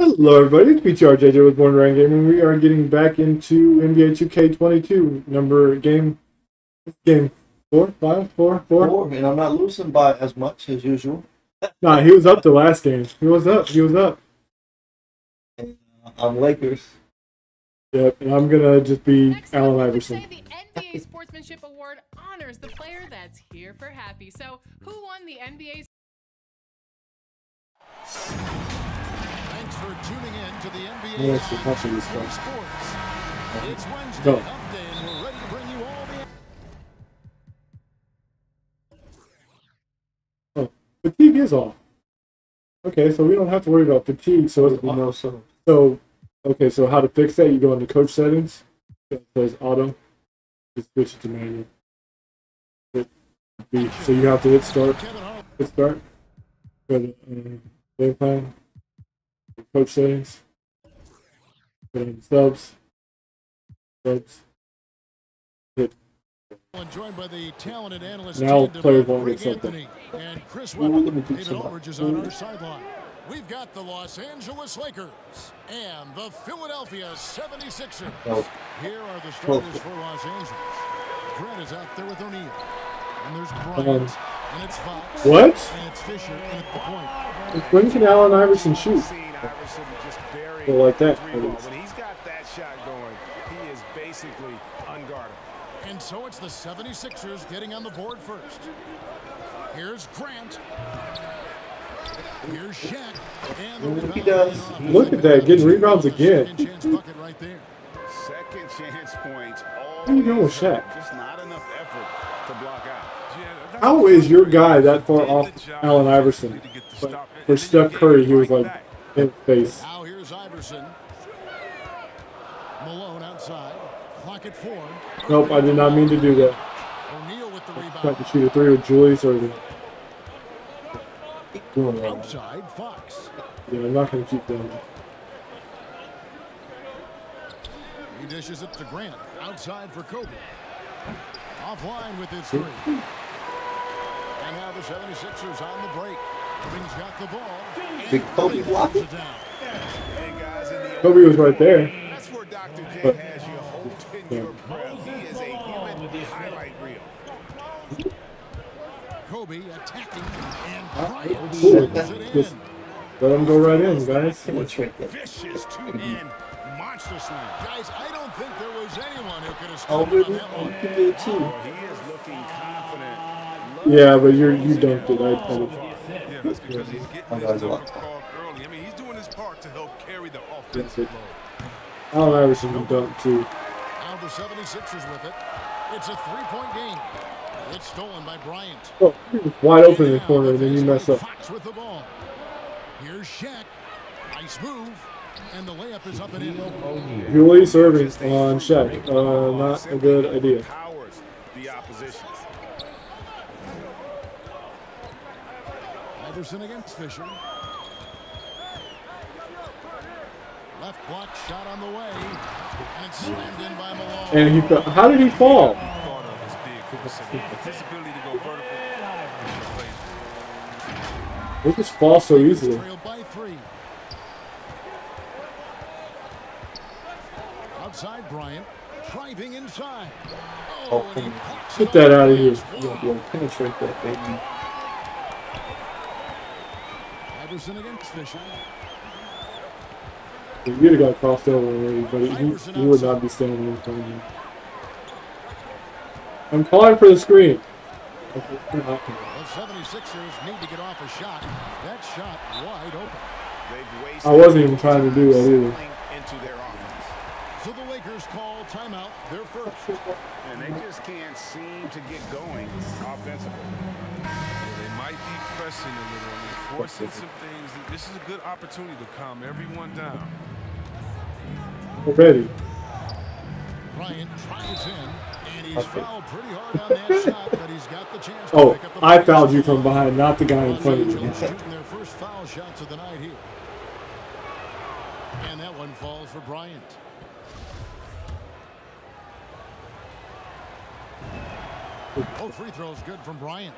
Hello, everybody. It's BTRJJ with Born Rang Gaming. We are getting back into NBA 2K22 number game game four, five, four, four. Four, and I'm not losing by as much as usual. Nah, he was up the last game. He was up. He was up. Uh, I'm Lakers. Yep, and I'm gonna just be Next up, Allen Iverson. say the NBA Sportsmanship Award honors the player that's here for happy. So, who won the NBA Thanks for tuning in to the NBA Yes, we're watching this Sports. stuff. It's Wednesday Go. Hump Day, and we're ready to bring you all the Oh, fatigue is off. Okay, so we don't have to worry about fatigue. So it's You know, so so okay. So how to fix that? You go into coach settings. It says auto. Just switch it to manual. So you have to hit start. Kevin Hart. Hit start. Go to um, game plan. Coach settings. Go to subs. Subs. And joined by the talented analyst Now DeVoe, won't get something. And Chris Webber. David Aldridge is on our sideline. We've got the Los Angeles Lakers and the Philadelphia 76ers. no, Here are the starters for Los Angeles. Grant is out there with O'Neal. And there's Bryant. Um, and it's Fox. What? And it's Fisher in at the point. When can Allen Iverson shoot? Seen Iverson just bury Well, like that, at least. When he's got that shot going, he is basically unguardable. And so it's the 76ers getting on the board first. Here's Grant. Here's Shaq. And the He does. Look at that, getting rebounds again. Second chance bucket right there. Second chance points. All What are you doing with these Shaq? Just not enough effort to block out. How is your guy that far off Allen Iverson? But for Steph Curry, he was like in face. Now here's Iverson. Malone outside. Clock at four. Nope, I did not mean to do that. O'Neal with the rebound. to shoot a three with Julius or the, doing. Outside, Fox. yeah, I'm not gonna keep doing that. He dishes it to Grant. Outside for Kobe. Offline with his three. And now the 76ers on the break. Erving's got the ball. Big Kobe block it. it down. Hey, guys, in the Kobe was right there. That's where Dr. J But- has you holding your breath. He is a human highlight reel. Kobe attacking. And Bryant Ooh, shoots it just let him go right in, guys. Vicious two-hand monster slam. Guys, I don't think there was anyone who could have Oh, stopped him on really? that Oh, one. you can do it too. Well, he is looking confident. Yeah, but you're you dunked it. I, I Yeah, that's because he's getting his number called early. I mean, he's doing his part to help carry the That's offensive it. load. Allen Iverson can dunk too. Now the 76ers with it. It's a three-point game. It's stolen by Bryant. Oh, wide open in the corner, and then you mess up. Fox with the ball. Here's Shaq. Nice move. And the layup is up and in. Julius Erving on Shaq. Uh, not a good idea. The opposition. Iverson against Fisher. Left block shot on the way. And it's slammed in by Malone. And he, fell- how did he fall? Thought of as big for the second. His ability to go vertical. he just plays They just fall so easily. Trailed by three. Outside Bryant. Driving inside. Oh, oh and he blocks Get that out of here. Yeah, yeah, penetrate that, baby. Iverson against Fisher. He would have got crossed over already, but he, he would not be standing in front of him. I'm calling for the screen. The 76ers need to get off a shot. That shot wide open. They've wasted I wasn't even trying to do that either. Into their offense. So the Lakers call timeout. Their first. And they just can't seem to get going offensively. Yeah, they might be pressing a little. I mean, forcing some things. This is a good opportunity to calm everyone down. Ready. Bryant tries in, and he's fouled pretty hard on that shot, but he's got the chance to Oh, pick up the I fouled you from behind, not the guy in front of you. Angels shooting their first foul shots of the night here. And that one falls for Bryant. Both free throws good from Bryant.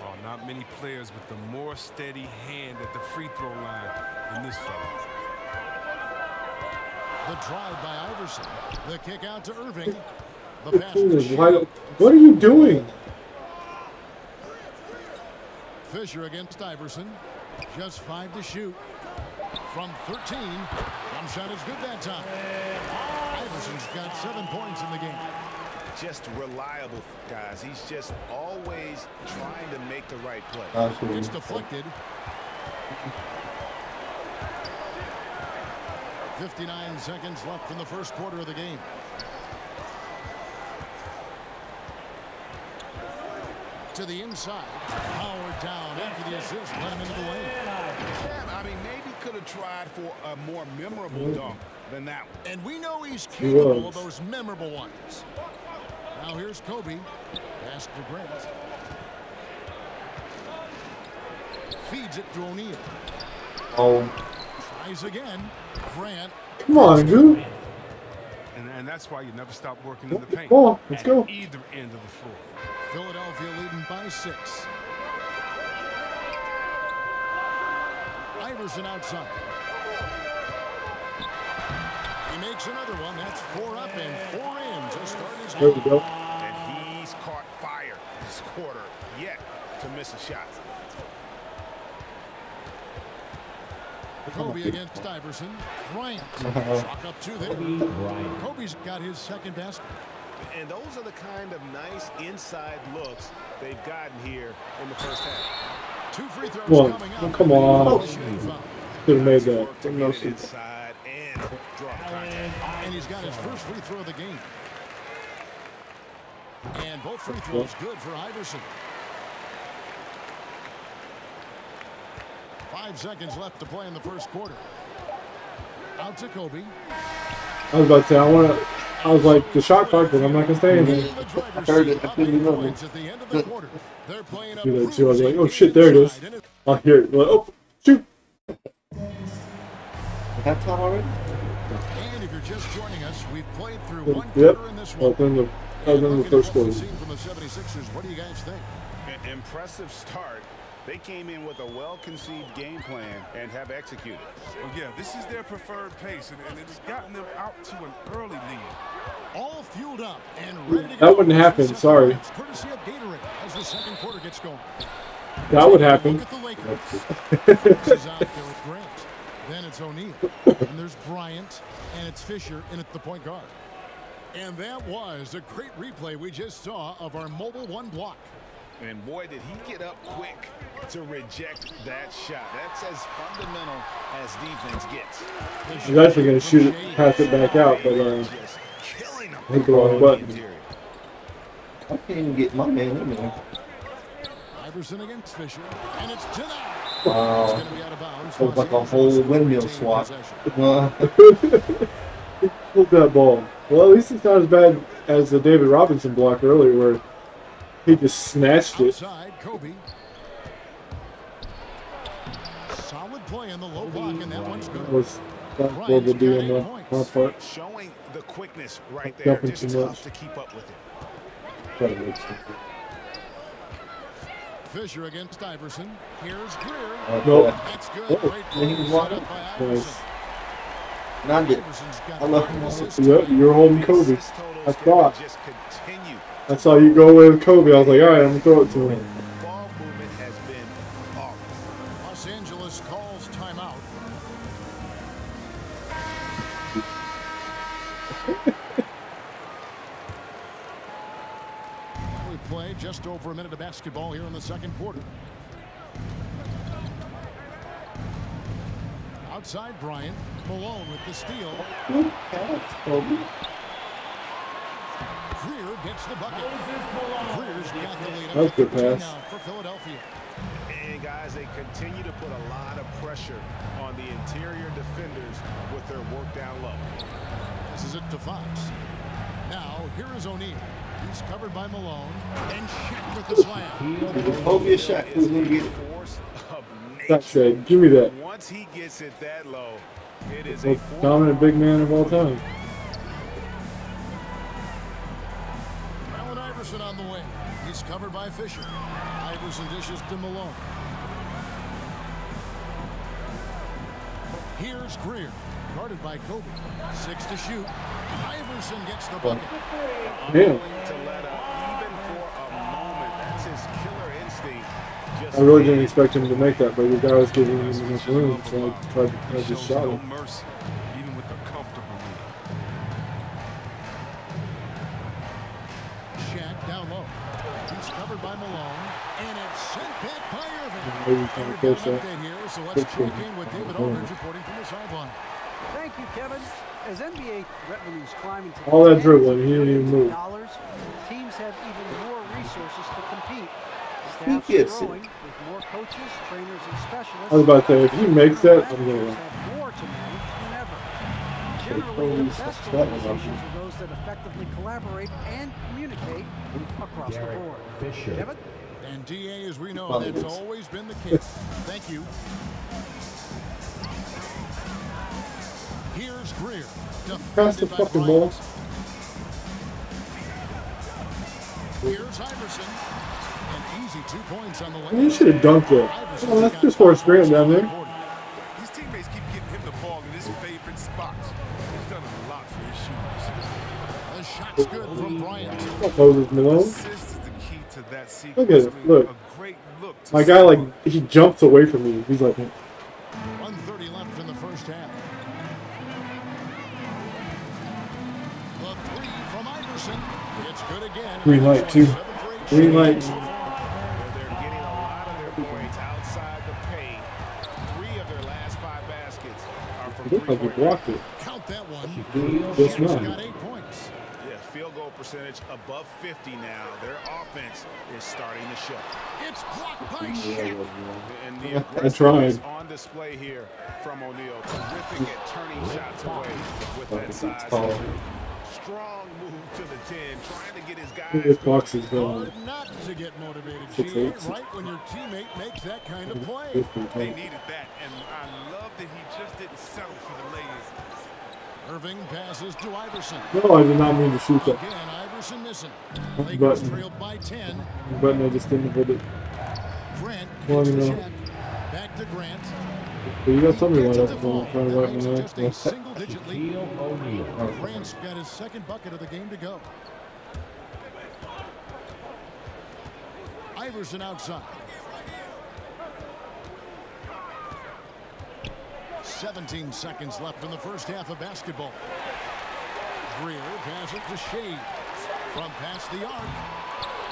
Oh, not many players with the more steady hand at the free throw line than this fella. The drive by Iverson. The kick out to Erving. The pass to Dude, what are you doing? Fisher against Iverson. Just five to shoot. From 13. One shot is good that time. Iverson's got seven points in the game. Just reliable, guys. He's just always trying to make the right play. Absolutely. It's deflected. 59 seconds left in the first quarter of the game. To the inside. Howard down after the assist. Let him into the lane. Yeah, I mean, maybe could have tried for a more memorable dunk than that one. And we know he's He capable of those memorable ones. Now here's Kobe. Pass to Grant. Feeds it to O'Neal. Oh, Tries again. Grant. Come on, dude. And, and that's why you never stop working in the paint. Come on, let's go. Either end of the floor. Philadelphia leading by six. Iverson outside. He makes another one. That's four up and four in to start his There we go. And he's caught fire this quarter yet to miss a shot. Kobe against Iverson. Bryant. Uh-huh. Chalk up two there. Kobe's got his second basket. And those are the kind of nice inside looks they've gotten here in the first half. Two free throws Come on. coming up. Come on. Shooting foul. Could have made that. Work to get it inside and draw the contact. And he's got his first free throw of the game. And both free throws good for Iverson. Five seconds left to play in the first quarter. Out to Kobe. I was about to say, I want to. I was like, the shot clock, but I'm not going to stay in In there. the driver's heard it. I up couldn't eight remember. points the end of the quarter. They're playing a Do that too. I was like, oh shit, there it is. it- I'll hear it. Like, oh, shoot. halftime already? And if you're just joining us, we've played through Yep. one quarter in this one. Well, the, other than the Looking at first what we've quarter. seen from the 76ers, what do you guys think? An impressive start. They came in with a well-conceived game plan and have executed. Well, yeah, this is their preferred pace, and, and it's gotten them out to an early lead. All fueled up and ready to That wouldn't happen, sorry. Courtesy of Gatorade as the second quarter gets going. That would happen. Look at the Lakers. Fox is out there with Grant. Then it's O'Neal. And there's Bryant. And it's Fisher in at the point guard. And that was a great replay we just saw of our mobile one block. And boy, did he get up quick to reject that shot. That's as fundamental as defense gets. He's actually going to shoot it, pass it back out, but uh, Just killing him. hit the wrong button. I can't even get my man in there. Iverson against Fisher. And it's denied. It's Wow. going to be out of bounds. Was like a whole windmill retain swat. possession. Uh, Hold that ball. Well, at least it's not as bad as the David Robinson block earlier, where he just snatched it. Outside, Kobe. Solid play in the low block, and that one's good. Was that's what we'll do on my, my part. Showing the quickness right there. Jumping Just too much. to keep up with it. try to make sense. Fisher against Iverson. Here's Greer. Uh, okay. Nope. That's good. Oh, Great and he was set up by Nice. Iverson. Not it. Iverson's got I love him. Yep, you're holding Kobe. I thought. Just continue. That's all you go away with Kobe. I was like, all right, I'm gonna throw it to him. Over a minute of basketball here in the second quarter. Outside Bryant, Malone with the steal. Good pass, Greer gets the bucket. Greer's got the lead. That was a good pass. now for Philadelphia. And guys, they continue to put a lot of pressure on the interior defenders with their work down low. This is it to Fox. Now, here is O'Neal. He's covered by Malone. And Shaq with the slam. Kobe a shot. Gonna get it? That's it. Give me that. Once he gets it that low, it is a Most four- dominant big man of all time. Allen Iverson on the wing. He's covered by Fisher. Iverson dishes to Malone. Here's Greer. Guarded by Kobe. Six to shoot. Iverson gets the bucket. Damn. To let up, even for a moment. That's his killer instinct. Just I really didn't expect him to make that, but the guy was giving him enough room, so I tried. I Shows just shot him. even with the comfortable lead. Shaq down low. He's covered by Malone. And it's sent back by Erving. Maybe to coach got an that. so let's check in with. David Aldridge reporting from the sideline. Thank you, Kevin. As NBA revenues climb into All that dribbling, he didn't even move. Dollars, teams have even more resources to compete. He gets it. with more coaches, trainers, and specialists. I was about to say, if he makes that, I'm gonna. have more to than ever. Generally, the best sucks that one up. organizations are those that effectively collaborate and communicate across the board. Kevin? And DA, as we know, that's always been the case. Thank you. Here's Greer. Pass the fucking Bryant. ball. Here's Iverson. An easy two points on the way. Man, he should have dunked it. Oh, that's just Horace Grant down there. His teammates keep getting him the ball in his favorite spots. He's done a lot for his shooting. The shot's good from Bryant. Fuck Moses Malone. Assist is the key to that sequence. Look at it, I mean, look. A great look My guy, like, he jumps away from me. He's like, last five baskets are from It looked like he three-point blocked it. Count that one. Just not. got eight points. Yeah, field goal percentage above 50 now. Their offense is starting to show. It's blocked by Shaq. And the I aggressiveness on display here from O'Neal. Terrific at turning shots away with that size. Strong move to the 10, trying to get his guys. This box is going. Not to get motivated, Six, eight, six. right when your teammate makes that kind of play. They needed that, and I love that he just didn't settle for the lay-ins. Erving passes to Iverson. No, I did not mean to shoot that. Again, Iverson missing. Button. Lakers trailed by 10. But I just didn't hit it. Grant you know. Back to Grant. But you got something Gets right it to up fall. I'm trying to write my it just a single-digit lead. Grant's got his second bucket of the game to go. Iverson outside. 17 seconds left in the first half of basketball. Greer passes to Shea. From past the arc.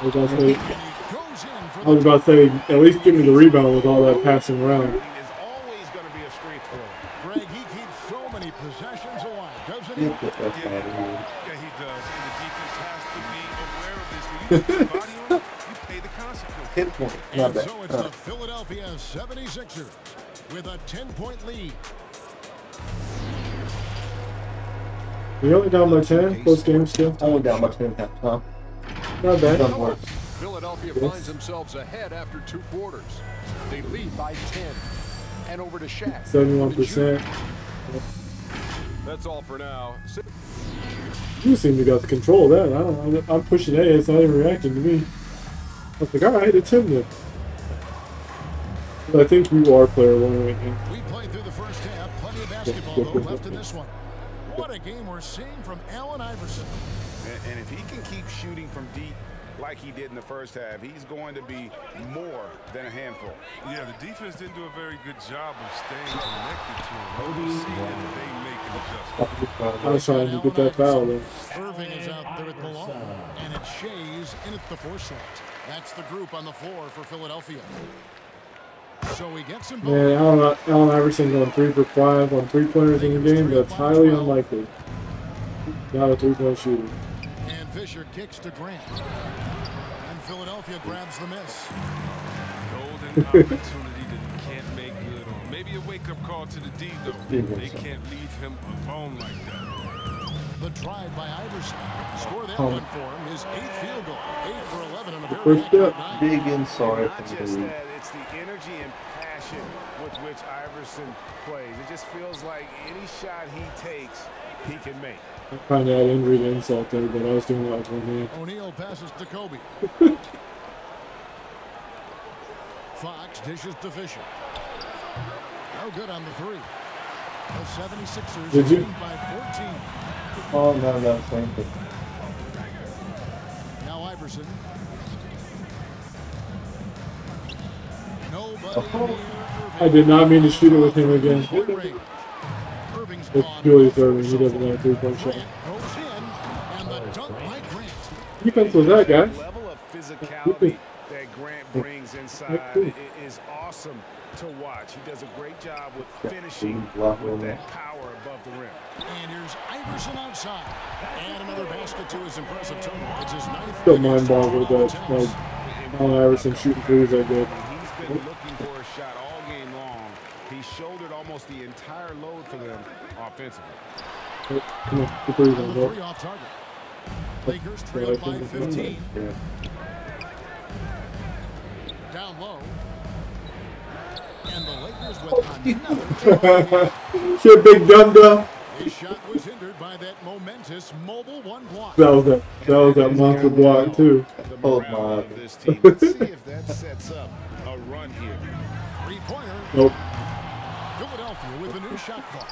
I was about to say, And he goes in for I was about to say, at least give me the rebound with all that passing around. Is always going to be a strength for him. Greg, he keeps so many possessions alive, doesn't he? He'll get that out of here. Yeah, he does. And the defense has to be aware of this. When you put body on you pay the consequences. Ten points. Not And bad. so it's Uh, the Philadelphia 76ers with a 10-point lead. You're only down by 10, close game still. I went down by ten half time. Not bad. Worse. Philadelphia Yes. finds themselves ahead after two quarters. They lead by 10. And over to Shaq. 71%. That's all for now. Si- You seem to got the control of that. I don't know. I'm pushing A, it's not even reacting to me. I was like, alright, it's him then. But I think you are player one right now. We played through the first half. Plenty of basketball, though, left in this one. What a game we're seeing from Allen Iverson. And, and if he can keep shooting from deep like he did in the first half, he's going to be more than a handful. Yeah, the defense didn't do a very good job of staying connected to him. We'll see if they make an adjustment. I was trying to get that foul though. Erving is out there at the Malone. And it's Schayes in at the four slot. That's the group on the floor for Philadelphia. So he gets him Man, Allen, Allen Iverson going three for five on three pointers in the game. That's highly unlikely. Not a three point shooter. And Fisher kicks to Grant. And Philadelphia grabs the miss. Golden opportunity that he can't make good on. Maybe a wake-up call to the D, though. They can't leave him alone like that. The drive by Iverson. Score that one for him. His eighth field goal. Eight for 11 on a very First accurate step. Big inside. Not just that, it's the energy and passion with which Iverson plays. It just feels like any shot he takes, he can make. I'm trying to add injury to insult there, but I was doing that with one hand. O'Neal passes to Kobe. Fox dishes to Fisher. No good on the three. The 76ers Did you? lead by 14. Oh, no, no, same thing. Now Iverson. Nobody Oh. I did not mean to shoot it with him again. Point range. Erving's It's gone Julius Erving. He doesn't have a three-point shot. Grant goes in, and the oh, dunk by Grant. Defense was that, guys. level that Grant brings inside i- i- is awesome to watch. He does a great job with finishing with that power above the rim. And here's Iverson outside. And another basket to his impressive total. It's his ninth. Still mind boggled that Towns. like Allen Iverson shooting threes that good. He's been looking for a shot all game long. He shouldered almost the entire load for them offensively. Hey, Come on, the threes And on the bro. three off target. Lakers trail by 15. Yeah. Down low. And the Lakers with oh, another Shit, big dunda. His shot was hindered by that momentous mobile one block. That was that. That was that monster block too. Oh, my. this team. Let's see if that sets up a run here. Three-pointer. Nope. Philadelphia with a new shot clock.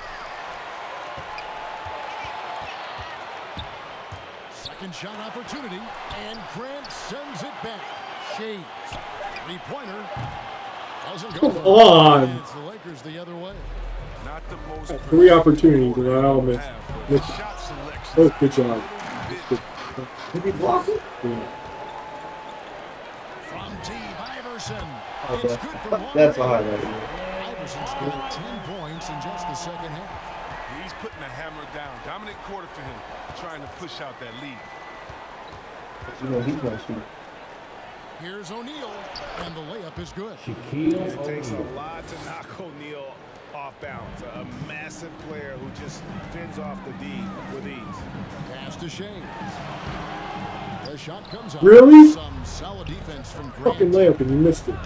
Second shot opportunity, and Grant sends it back. Shades. Three-pointer. Doesn't go. Come on. It's the Lakers the other way. Not the most Three opportunities and I all missed. have, Missed. shot selection. Oh, good job. Bit Did he block it? Yeah. From T. Iverson. Oh, It's that's, good from long that's a highlight. Iverson's got 10 points in just the second half. He's putting the hammer down. Dominant quarter for him, trying to push out that lead. You know he's gonna. Here's O'Neal, and the layup is good. It takes a lot to knock O'Neal off balance. A massive player who just fends off the D with ease. Pass to Shane. The shot comes up. Really? Some solid defense from Fucking layup and you missed it.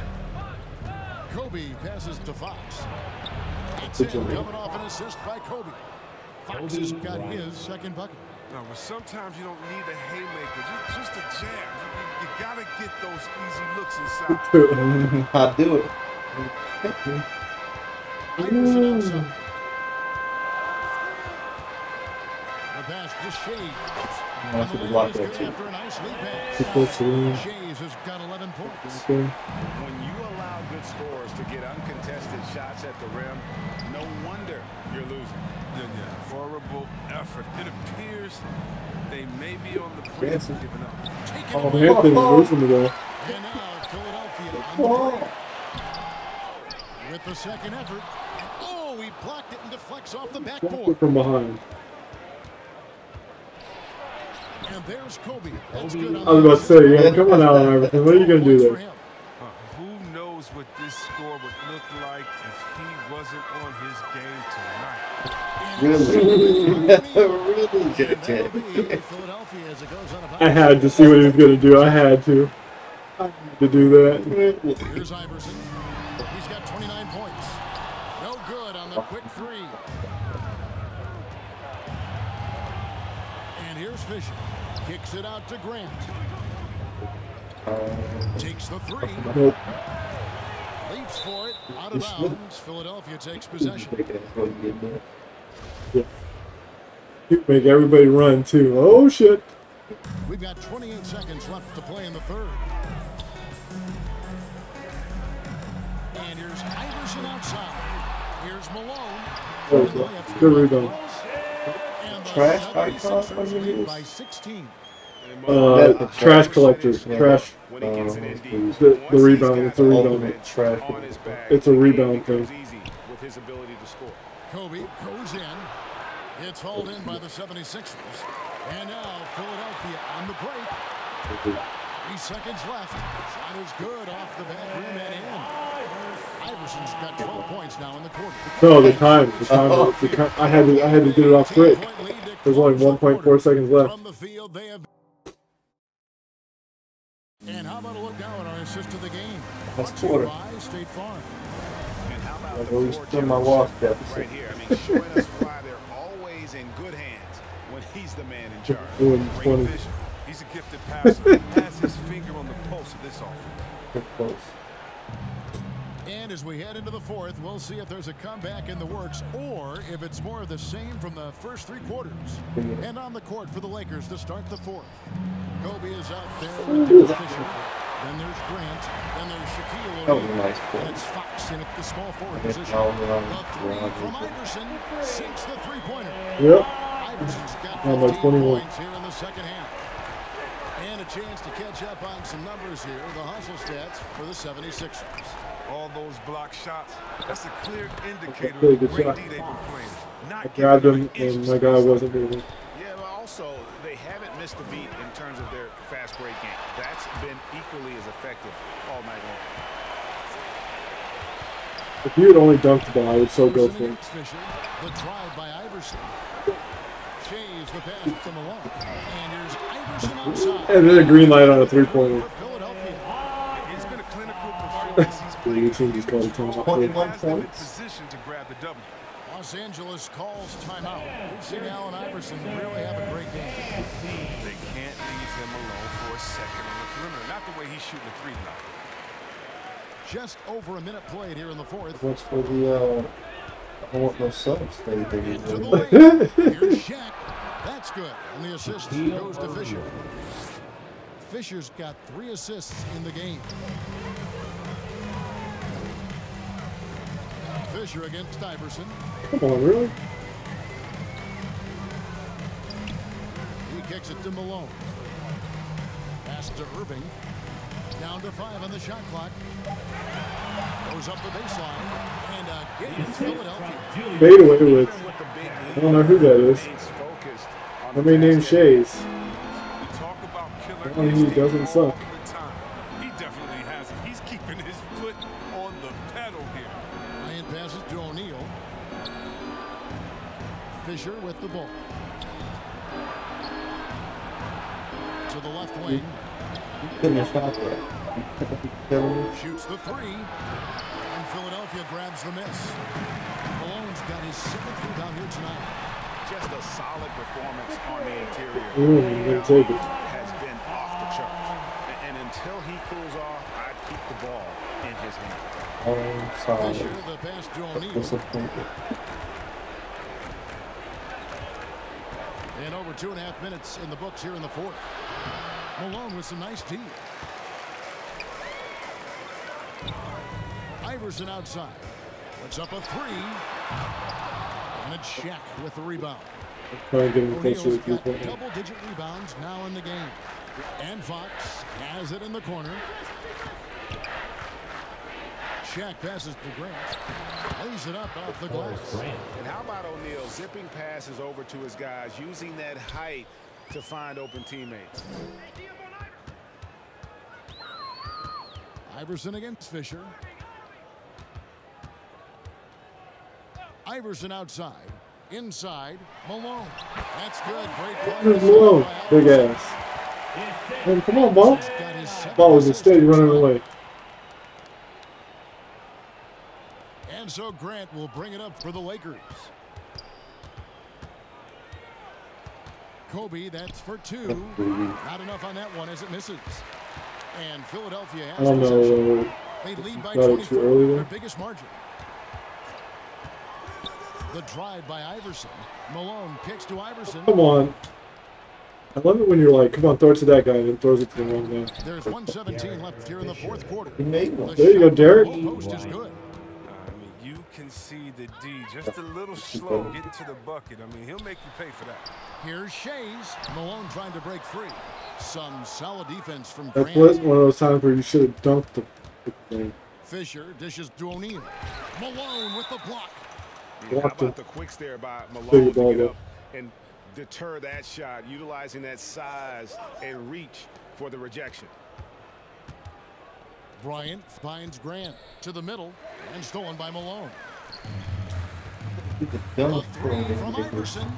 Kobe passes to Fox. It's in, coming off an assist by Kobe. Fox has got his second bucket. Now, but sometimes you don't need a haymaker, just, just a jab. You, you gotta get those easy looks inside. I'll do it. Iverson outside. The pass to Shea. I the have blocked layup is that good too. after a nice lead Too close to the rim. Schayes has got 11 points. When you allow good scorers to get uncontested shots at the rim, Horrible effort. It appears they may be on the brink of giving up. Taken Oh, away. Anthony losing to go. And now Philadelphia oh. on the break. With the second effort. And oh, he blocked it and deflects off the backboard. From behind. And there's Kobe. That's good on I was about to say, yeah, come on, Allen Iverson. What are you gonna do there? Who knows what this score would look like if he wasn't on his game tonight? Really? really And good that'll be kid. Philadelphia as it goes on I had to see what he was gonna do. I had to. I had to do that. Here's Iverson. He's got 29 points. No good on the quick three. And here's Fisher. Kicks it out to Grant. Takes the three. Nope. Leaps for it. Out of bounds. Philadelphia takes possession. You Make everybody run too. Oh shit. We've got 28 seconds left to play in the third. And here's Iverson outside. Here's Malone. Oh, And the layup's good good. rebound. Trash icon on your lead news? by 16. Uh, trash collector. Trash. When he gets it in deep, The- the rebound, it's a rebound. Trash. on his back, It's a rebound thing. easy with his ability to score. Kobe goes in. It's hauled in by the 76ers. And now Philadelphia on the break. Three seconds left. Shot is good off the back rim and in. Iverson's got 12 points now in the quarter. No, the time. The time. The oh. time I had to. I had to get it off quick. 10-point lead to There's only 1.4 seconds left. From the field, they have. And how about a look now at our assist to the game? That's Brought to you quarter. by State Farm. And how about I've the four my generous walk deficit. right here? I mean, showing us why he's the man in charge. Doing Great 20. vision. He's a gifted passer. Has his finger on the pulse of this offense. Close. And as we head into the fourth, we'll see if there's a comeback in the works or if it's more of the same from the first three quarters. And on the court for the Lakers to start the fourth. Kobe is out there with Derek Fisher. Then there's Grant. Then there's Shaquille That was a O'Neal. nice And play. it's Fox in at the small forward Nick position. Ball, The three from Ron. Iverson sinks the three-pointer. Yep. Iverson's got by 15 21. here in the second half. And a chance to catch up on some numbers here. The hustle stats for the 76ers. All those block shots, that's a clear indicator Pretty of good the shot. D they've been playing. Not I grabbed him, them an inch and my guy wasn't moving. Yeah, but also they haven't missed a beat in terms of their fast break game. That's been equally as effective all night long. If you had only dunked the ball, I would so go Iverson for it. The drive by Iverson. And here's Iverson outside. And then a green light on a three-pointer. For Philadelphia. It's been a clinical performance. He's The played team just called a timeout. Twenty for one has them in points. to grab the W. Los Angeles calls timeout. We've seen Allen Iverson really have a great game. They can't leave him alone for a second on the perimeter. Not the way he's shooting the three tonight. Just over a minute played here in the fourth. What's for the uh I want no subs. They they Into the usually lane. Here's Shaq. That's good. And the assist goes to Fisher. Fisher's got three assists in the game. Fisher against Iverson. Come on, really? He kicks it to Malone. Pass to Erving. Down to five on the shot clock. Goes up the baseline. And again, Philadelphia. Fade away with. I don't know who that is. How many named Schayes? Well, he doesn't suck. Couldn't have shot that. Killing me. Shoots the three. And Philadelphia grabs the miss. Malone's got his seventh rebound here tonight. Just a solid performance on the interior. Ooh, he didn't take it. Has been off the charts. And, and until he cools off, I'd keep the ball in his hand. Oh, sorry. Fisher, the pass to O'Neal. Disappointed. And over two and a half minutes in the books here in the fourth. Malone with some nice D. Iverson outside. Puts up a three. And it's Shaq with the rebound. Try and get him closer O'Neal's to three got double-digit rebounds now in the game. And Fox has it in the corner. Shaq passes to Grant. Lays it up off the glass. And how about O'Neal zipping passes over to his guys, using that height to find open teammates? Iverson against Fisher. Iverson outside. Inside. Malone. That's good. Great play. Malone. Big ass. Man, come on, ball. He's got his second Ball was assist instead running away. And so Grant will bring it up for the Lakers. Kobe, that's for two. Not enough on that one as it misses. And Philadelphia I has don't know. They lead by Got it 24, too early their there. biggest margin. The drive by Iverson. Malone kicks to Iverson. Come on. I love it when you're like, come on, throw it to that guy, and then throws it to the wrong guy. There's 117 left here in the fourth quarter. He made The one. There you go, Derek. from the low post is good. See the D just a little slow getting to the bucket. I mean, he'll make you pay for that. Here's Schayes. Malone trying to break free. Some solid defense from That's Grant. what, one of those times where you should have dunked the the thing. Fisher dishes to O'Neal. Malone with the block. How about the quicks there by Malone to get up and deter that shot, utilizing that size and reach for the rejection. Bryant finds Grant to the middle and stolen by Malone. He's a A dumb three from throw. Iverson.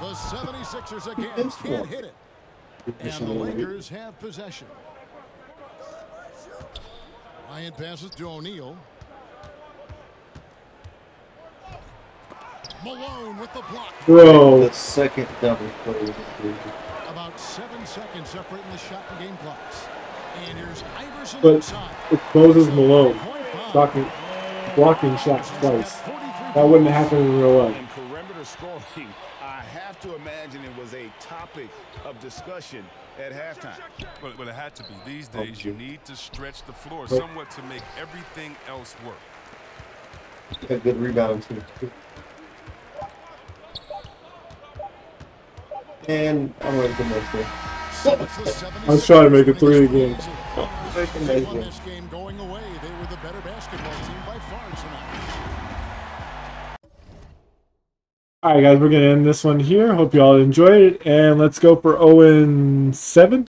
The 76ers again can't hit it. And the? Lakers have possession. Bryant passes to O'Neal. Malone with the block. Bro, The second double play. About seven seconds separating the shot and game clocks. And here's Iverson But- inside. it's Moses Malone. Point bomb. Shocking. blocking shots twice. That wouldn't happen in real life. And perimeter scoring, I have to imagine it was a topic of discussion at halftime. But, but it had to be. These days, you need to stretch the floor somewhat to make everything else work. Got good rebound too. And I'm going to make it. I was trying to make a three again. Make They won this game going away. They were the better basketball team by far tonight. All right, guys, we're gonna end this one here. Hope you all enjoyed it, and let's go for 0 and 7.